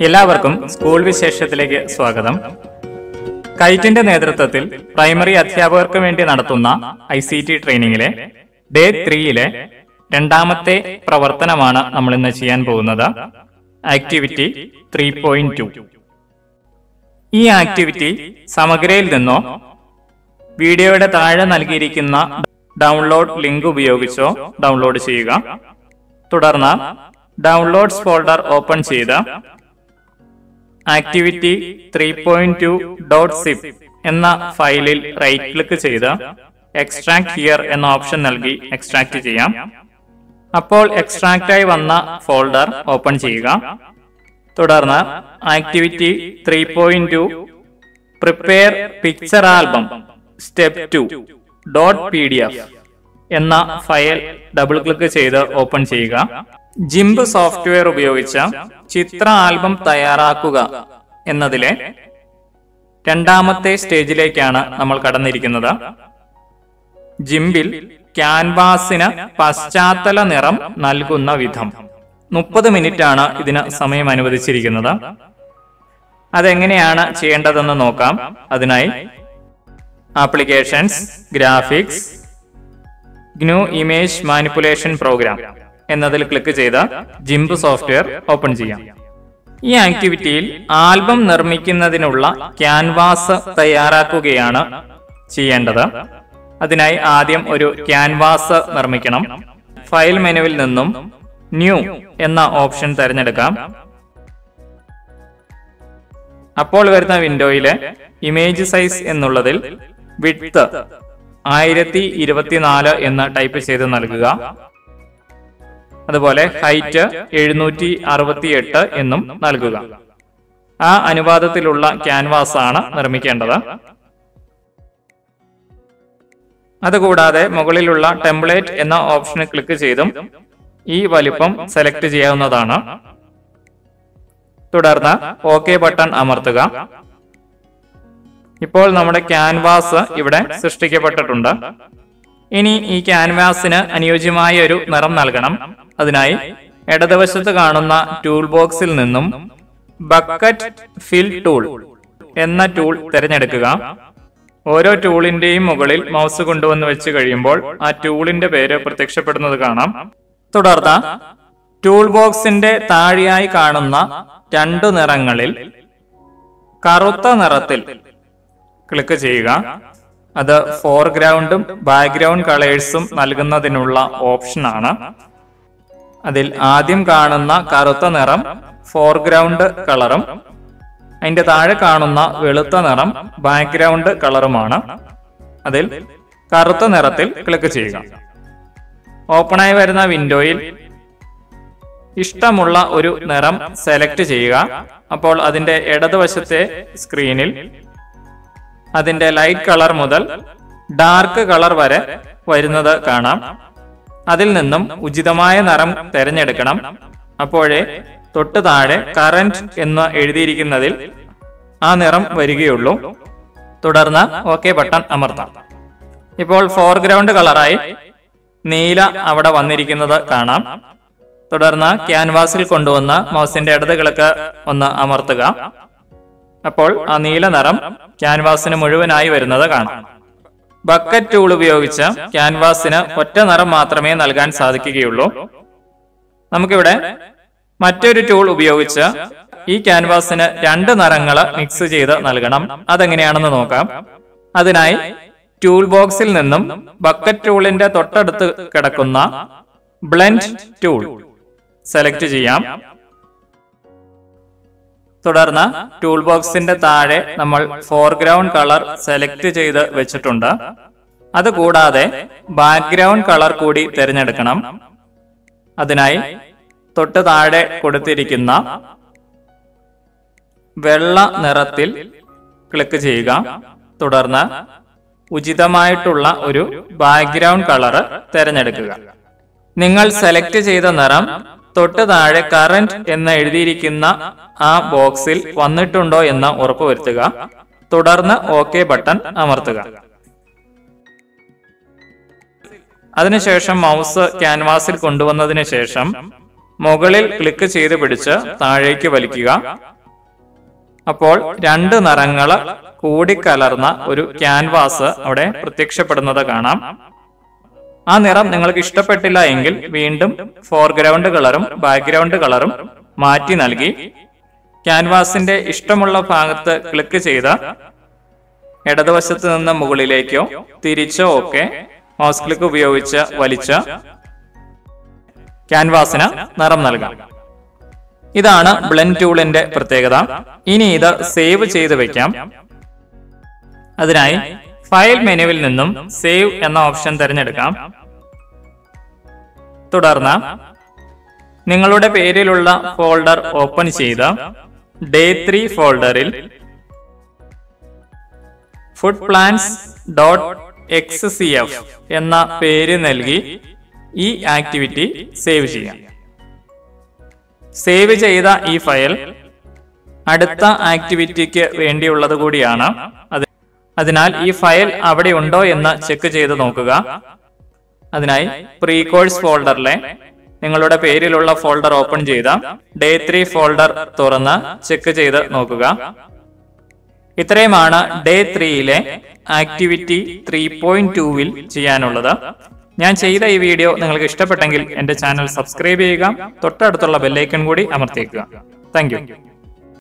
എല്ലാവർക്കും സ്കൂൾ വിശേഷത്തിലേക്ക് സ്വാഗതം. കൈറ്റിന്റെ നേതൃത്വത്തിൽ പ്രൈമറി അധ്യാപകർക്ക് വേണ്ടി നടത്തുന്ന ഐ സി ടി ട്രെയിനിങ്ങിലെ ഡേ ത്രീയിലെ രണ്ടാമത്തെ പ്രവർത്തനമാണ് നമ്മൾ ഇന്ന് ചെയ്യാൻ പോകുന്നത്. Activity three point two. ഈ ആക്ടിവിറ്റി സമഗ്രയിൽ നിന്നോ വീഡിയോയുടെ താഴെ നൽകിയിരിക്കുന്ന ഡൗൺലോഡ് ലിങ്ക് ഉപയോഗിച്ചോ ഡൗൺലോഡ് ചെയ്യുക. തുടർന്ന് ഡൗൺലോഡ്സ് ഫോൾഡർ ഓപ്പൺ ചെയ്ത് activity three point two dot zip എന്ന ഫയലിൽ റൈറ്റ് ക്ലിക്ക് ചെയ്ത് എക്സ്ട്രാക്ട് ഹിയർ എന്ന ഓപ്ഷൻ നൽകി എക്സ്ട്രാക്ട് ചെയ്യാം. അപ്പോൾ എക്സ്ട്രാക്റ്റായി വന്ന ഫോൾഡർ ഓപ്പൺ ചെയ്യുക. തുടർന്ന് activity three point two prepare picture album step two dot P D F എന്ന ഫയൽ ഡബിൾ ക്ലിക്ക് ചെയ്ത് ഓപ്പൺ ചെയ്യുക. ജിംബ് സോഫ്റ്റ്വെയർ ഉപയോഗിച്ച ചിത്ര ആൽബം തയ്യാറാക്കുക എന്നതിലെ രണ്ടാമത്തെ സ്റ്റേജിലേക്കാണ് നമ്മൾ കടന്നിരിക്കുന്നത്. ജിംബിൽ ക്യാൻവാസിന് പശ്ചാത്തല നിറം നൽകുന്ന വിധം. മുപ്പത് മിനിറ്റ് ആണ് ഇതിന് സമയം അനുവദിച്ചിരിക്കുന്നത്. അതെങ്ങനെയാണ് ചെയ്യേണ്ടതെന്ന് നോക്കാം. അതിനായി applications graphics GNU image manipulation program. എന്നതിൽ ക്ലിക്ക് ചെയ്ത് ജിംബ് സോഫ്റ്റ്വെയർ ഓപ്പൺ ചെയ്യാം. ഈ ആക്ടിവിറ്റിയിൽ ആൽബം നിർമ്മിക്കുന്നതിനുള്ള ക്യാൻവാസ് തയ്യാറാക്കുകയാണ് ചെയ്യേണ്ടത്. അതിനായി ആദ്യം ഒരു ക്യാൻവാസ് നിർമ്മിക്കണം. ഫയൽ മെനുവിൽ നിന്നും ന്യൂ എന്ന ഓപ്ഷൻ തിരഞ്ഞെടുക്കാം. അപ്പോൾ വരുന്ന വിൻഡോയിലെ ഇമേജ് സൈസ് എന്നുള്ളതിൽ വിഡ്ത്ത് ആയിരത്തി ഇരുപത്തിനാല് എന്ന് ടൈപ്പ് ചെയ്ത് നൽകുക. അതുപോലെ ഹൈറ്റ് എഴുന്നൂറ്റി അറുപത്തി എട്ട് എന്നും നൽകുക. ആ അനുപാതത്തിലുള്ള ക്യാൻവാസ് ആണ് നിർമ്മിക്കേണ്ടത്. അതുകൂടാതെ മുകളിലുള്ള ടെംപ്ലേറ്റ് എന്ന ഓപ്ഷന് ക്ലിക്ക് ചെയ്തും ഈ വലിപ്പം സെലക്ട് ചെയ്യാവുന്നതാണ്. തുടർന്ന് ഓക്കെ ബട്ടൺ അമർത്തുക. ഇപ്പോൾ നമ്മുടെ ക്യാൻവാസ് ഇവിടെ സൃഷ്ടിക്കപ്പെട്ടിട്ടുണ്ട്. ഇനി ഈ ക്യാൻവാസിന് അനുയോജ്യമായ ഒരു നിറം നൽകണം. അതിനായി ഇടതുവശത്ത് കാണുന്ന ടൂൾ ബോക്സിൽ നിന്നും ബക്കറ്റ് ഫിൽ ടൂൾ എന്ന ടൂൾ തിരഞ്ഞെടുക്കുക. ഓരോ ടൂളിന്റെയും മുകളിൽ മൗസ് കൊണ്ടുവന്ന് വെച്ച് കഴിയുമ്പോൾ ആ ടൂളിന്റെ പേര് പ്രത്യക്ഷപ്പെടുന്നത് കാണാം. തുടർന്ന് ടൂൾ ബോക്സിന്റെ താഴെയായി കാണുന്ന രണ്ടു നിറങ്ങളിൽ കറുത്ത നിറത്തിൽ ക്ലിക്ക് ചെയ്യുക. അത് ഫോർഗ്രൗണ്ടും ബാക്ക്ഗ്രൗണ്ട് കളേഴ്സും നൽകുന്നതിനുള്ള ഓപ്ഷനാണ്. അതിൽ ആദ്യം കാണുന്ന കറുത്ത നിറം ഫോർഗ്രൗണ്ട് കളറും അതിന്റെ താഴെ കാണുന്ന വെളുത്ത നിറം ബാക്ക്ഗ്രൗണ്ട് കളറുമാണ് അതിൽ കറുത്ത നിറത്തിൽ ക്ലിക്ക് ചെയ്യുക. ഓപ്പണായി വരുന്ന വിൻഡോയിൽ ഇഷ്ടമുള്ള ഒരു നിറം സെലക്ട് ചെയ്യുക. അപ്പോൾ അതിന്റെ ഇടതുവശത്തെ സ്ക്രീനിൽ അതിന്റെ ലൈറ്റ് കളർ മുതൽ ഡാർക്ക് കളർ വരെ വരുന്നത് കാണാം. അതിൽ നിന്നും ഉചിതമായ നിറം തിരഞ്ഞെടുക്കണം. അപ്പോഴേ തൊട്ട് താഴെ കറന്റ് എന്ന് എഴുതിയിരിക്കുന്നതിൽ ആ നിറം വരികയുള്ളൂ. തുടർന്ന് ഓക്കെ ബട്ടൺ അമർത്താം. ഇപ്പോൾ ഫോർഗ്രൗണ്ട് കളറായി നീല അവിടെ വന്നിരിക്കുന്നത് കാണാം. തുടർന്ന് ക്യാൻവാസിൽ കൊണ്ടുവന്ന് മൗസിന്റെ ഇടത് കിളക്ക് ഒന്ന് അമർത്തുക. അപ്പോൾ ആ നീല നിറം ക്യാൻവാസിന് മുഴുവനായി വരുന്നത് കാണാം. ബക്കറ്റ് ടൂൾ ഉപയോഗിച്ച് ക്യാൻവാസിന് ഒറ്റ നിറം മാത്രമേ നൽകാൻ സാധിക്കുകയുള്ളൂ. നമുക്കിവിടെ മറ്റൊരു ടൂൾ ഉപയോഗിച്ച് ഈ ക്യാൻവാസിന് രണ്ട് നിറങ്ങൾ മിക്സ് ചെയ്ത് നൽകണം. അതെങ്ങനെയാണെന്ന് നോക്കാം. അതിനായി ടൂൾ ബോക്സിൽ നിന്നും ബക്കറ്റ് ടൂളിന്റെ തൊട്ടടുത്ത് കിടക്കുന്ന ബ്ലെൻഡ് ടൂൾ സെലക്ട് ചെയ്യാം. തുടർന്ന് ടൂൾ ബോക്സിന്റെ താഴെ നമ്മൾ ഫോർഗ്രൗണ്ട് കളർ സെലക്ട് ചെയ്ത് വെച്ചിട്ടുണ്ട്. അതുകൂടാതെ ബാക്ക്ഗ്രൗണ്ട് കളർ കൂടി തിരഞ്ഞെടുക്കണം. അതിനായി തൊട്ട് താഴെ കൊടുത്തിരിക്കുന്ന വെള്ള നിറത്തിൽ ക്ലിക്ക് ചെയ്യുക. തുടർന്ന് ഉചിതമായിട്ടുള്ള ഒരു ബാക്ക്ഗ്രൗണ്ട് കളർ തിരഞ്ഞെടുക്കുക. നിങ്ങൾ സെലക്ട് ചെയ്ത നിറം തൊട്ട് താഴെ കറന്റ് എന്ന് എഴുതിയിരിക്കുന്ന ആ ബോക്സിൽ വന്നിട്ടുണ്ടോ എന്ന് ഉറപ്പുവരുത്തുക. തുടർന്ന് ഓക്കെ ബട്ടൺ അമർത്തുക. അതിനുശേഷം മൗസ് ക്യാൻവാസിൽ കൊണ്ടുവന്നതിന് ശേഷം മുകളിൽ ക്ലിക്ക് ചെയ്ത് പിടിച്ച് താഴേക്ക് വലിക്കുക. അപ്പോൾ രണ്ട് നിറങ്ങൾ കൂടിക്കലർന്ന ഒരു ക്യാൻവാസ് അവിടെ പ്രത്യക്ഷപ്പെടുന്നത് കാണാം. ആ നിറം നിങ്ങൾക്ക് ഇഷ്ടപ്പെട്ടില്ല എങ്കിൽ വീണ്ടും ഫോർഗ്രൗണ്ട് കളറും ബാക്ക്ഗ്രൗണ്ട് കളറും മാറ്റി നൽകി. ക്യാൻവാസിന്റെ ഇഷ്ടമുള്ള ഭാഗത്ത് ക്ലിക്ക് ചെയ്ത് ഇടതുവശത്ത് നിന്ന് മുകളിലേക്കോ തിരിച്ചോ ഒക്കെ മൗസ് ക്ലിക്ക് ഉപയോഗിച്ച് വലിച്ച ക്യാൻവാസിന് നിറം നൽകാം. ഇതാണ് ബ്ലെൻ ടൂളിന്റെ പ്രത്യേകത. ഇനി ഇത് സേവ് ചെയ്ത് വെക്കാം. അതിനായി ഫയൽ മെനുവിൽ നിന്നും സേവ് എന്ന ഓപ്ഷൻ തിരഞ്ഞെടുക്കാം. തുടർന്ന് നിങ്ങളുടെ പേരിലുള്ള ഫോൾഡർ ഓപ്പൺ ചെയ്ത് ഡേ ത്രീ ഫോൾഡറിൽ food plans dot X C F എന്ന പേര് നൽകി ഈ ആക്ടിവിറ്റി സേവ് ചെയ്യാം. സേവ് ചെയ്ത ഈ ഫയൽ അടുത്ത ആക്ടിവിറ്റിക്ക് വേണ്ടിയുള്ളത് കൂടിയാണ്. അതിനാൽ ഈ ഫയൽ അവിടെ ഉണ്ടോ എന്ന് ചെക്ക് ചെയ്ത് നോക്കുക. അതിനായി പ്രീ കോഴ്സ് ഫോൾഡറിലെ നിങ്ങളുടെ പേരിലുള്ള ഫോൾഡർ ഓപ്പൺ ചെയ്ത ഡേ ത്രീ ഫോൾഡർ തുറന്ന് ചെക്ക് ചെയ്ത് നോക്കുക. ഇത്രയുമാണ് ഡേ ത്രീയിലെ ആക്ടിവിറ്റി ത്രീ പോയിന്റ് ടൂവിൽ ചെയ്യാനുള്ളത്. ഞാൻ ചെയ്ത ഈ വീഡിയോ നിങ്ങൾക്ക് ഇഷ്ടപ്പെട്ടെങ്കിൽ എന്റെ ചാനൽ സബ്സ്ക്രൈബ് ചെയ്യുക തൊട്ടടുത്തുള്ള ബെല്ലൈക്കൺ കൂടി അമർത്തിയേക്കുക. താങ്ക്